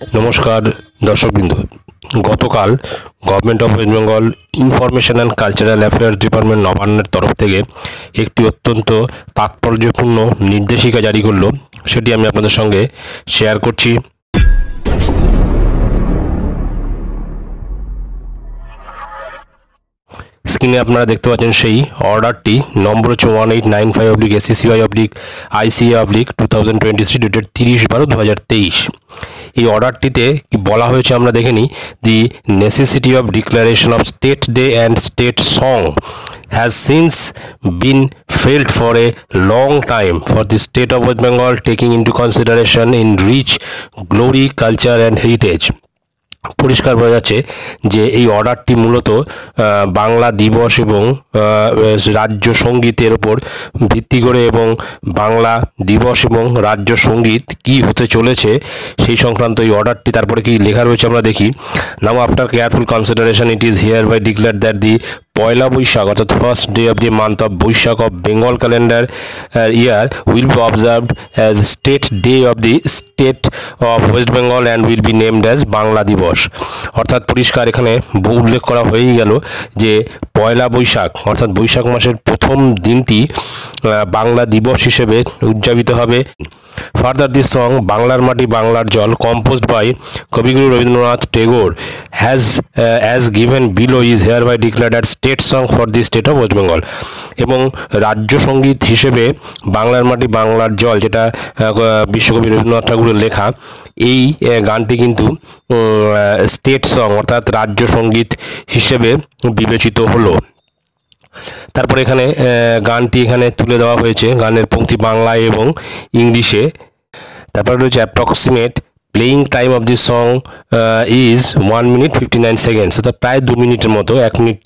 নমস্কার দর্শকবৃন্দ। গতকাল government of West Bengal information and cultural affairs department নবান্নের তরফ থেকে একটি অত্যন্ত তাৎপর্যপূর্ণ নির্দেশিকা জারি করল। সেটি আমি আপনাদের সঙ্গে শেয়ার করছি। স্ক্রিনে আপনারা দেখতে পাচ্ছেন সেই অর্ডারটি নম্বর হচ্ছে one eight nine five oblique ACCI oblique ICA oblique two thousand twenty three dated তিরিশ বারো দু হাজার তেইশ। এই অর্ডারটিতে বলা হয়েছে, আমরা দেখে নিই the necessity of declaration of state day and state song has since been felt for a long time for the state of West Bengal taking into consideration in rich glory culture and heritage পরিষ্কার বোঝা যাচ্ছে যে এই অর্ডারটি মূলত বাংলা দিবস এবং রাজ্য সঙ্গীতের ওপর ভিত্তি করে এবং বাংলা দিবস এবং রাজ্য সংগীত কি হতে চলেছে সেই সংক্রান্ত এই অর্ডারটি, তারপরে কি লেখা রয়েছে আমরা দেখি। Now after careful consideration it is hereby declare that the Poila Baishakh, অর্থাৎ first day of the month of Baishakh of Bengal calendar year will be observed as state day of the state of West Bengal and will be named as Bangla Dibas অর্থাৎ পরিষ্কার এখানে উল্লেখ করা হয়েই গেল যে পয়লা বৈশাখ, অর্থাৎ বৈশাখ মাসের প্রথম দিনটি বাংলা দিবস হিসেবে উদযাপিত হবে। ফার্দার দিস সং বাংলার মাটি, বাংলার জল composed by Kabiguru Rabindranath Tagore has as given below is hereby declared at state song for the state of West Bengal এবং রাজ্য সংগীত হিসেবে বাংলার মাটি, বাংলার জল, যেটা বিশ্বকবি রবীন্দ্রনাথ ঠাকুরের লেখা, এই গানটি কিন্তু স্টেট সং অর্থাৎ রাজ্য সংগীত হিসেবে বিবেচিত হলো। তারপরে এখানে গানটি এখানে তুলে দেওয়া হয়েছে। গানের পঙ্ক্তি বাংলায় এবং ইংলিশে। তারপরে রয়েছে approximate playing time of this song is one minute fifty nine seconds অর্থাৎ প্রায় দু মিনিটের মতো, এক মিনিট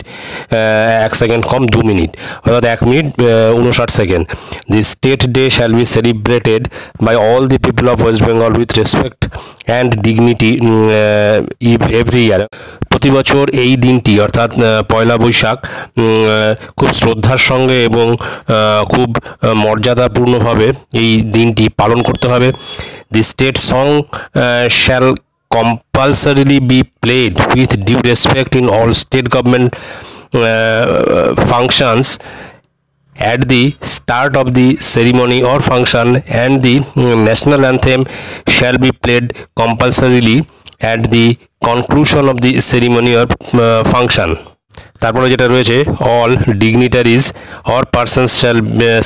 এক সেকেন্ড কম দু মিনিট, অর্থাৎ এক মিনিট উনষাট second. The state day shall be celebrated by all the people of West Bengal with respect and dignity every year প্রতি বছর এই দিনটি, অর্থাৎ পয়লা বৈশাখ খুব শ্রদ্ধার সঙ্গে এবং খুব মর্যাদাপূর্ণভাবে এই দিনটি পালন করতে হবে। the state song uh, shall compulsorily be played with due respect in all state government uh, functions at the start of the ceremony or function and the uh, national anthem shall be played compulsorily at the conclusion of the ceremony or uh, function. তারপরে যেটা রয়েছে all dignitaries or person shall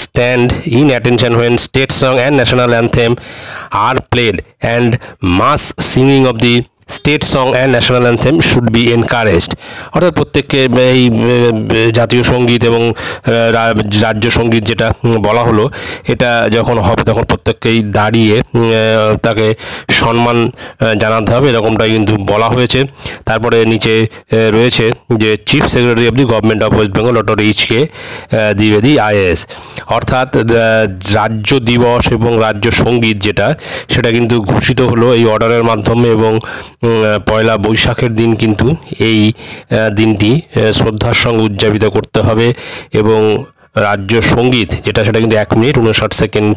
stand in attention when state song and national anthem are played and mass singing of the state song and national anthem should be encouraged অর্থাৎ প্রত্যেককে এই জাতীয় সংগীত এবং রাজ্য সংগীত যেটা বলা হলো, এটা যখন হবে তখন প্রত্যেককেই দাঁড়িয়ে তাকে সম্মান জানাতে হবে, এরকমটাই কিন্তু বলা হয়েছে। তারপরে নিচে রয়েছে যে chief secretary of the government of West Bengal doctor H K দ্বিবেদী IAS অর্থাৎ রাজ্য দিবস এবং রাজ্য সংগীত যেটা, সেটা কিন্তু ঘোষিত হলো এই অর্ডারের মাধ্যমে এবং পয়লা বৈশাখের দিন কিন্তু এই দিনটি শ্রদ্ধার সঙ্গে উদযাপিত করতে হবে এবং রাজ্য সংগীত, যেটা সেটা কিন্তু এক মিনিট উনষাট সেকেন্ড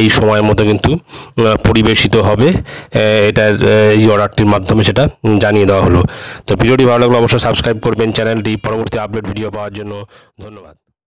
এই সময়ের মতো কিন্তু পরিবেশিত হবে। এটার এই অর্ডারটির মাধ্যমে সেটা জানিয়ে দেওয়া হলো। তো ভিডিওটি ভালো লাগলে অবশ্যই সাবস্ক্রাইব করবেন। চ্যানেলটি পরবর্তী আপডেট ভিডিও পাওয়ার জন্য ধন্যবাদ।